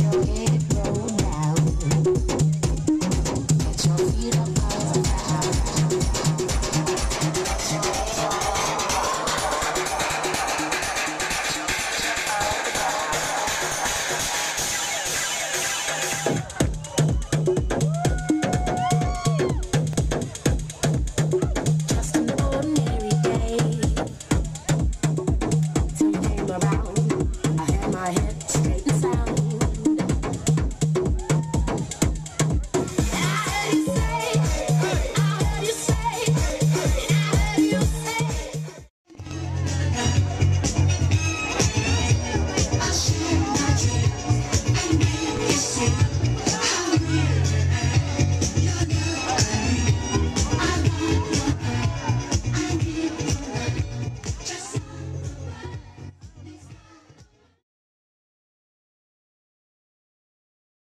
you.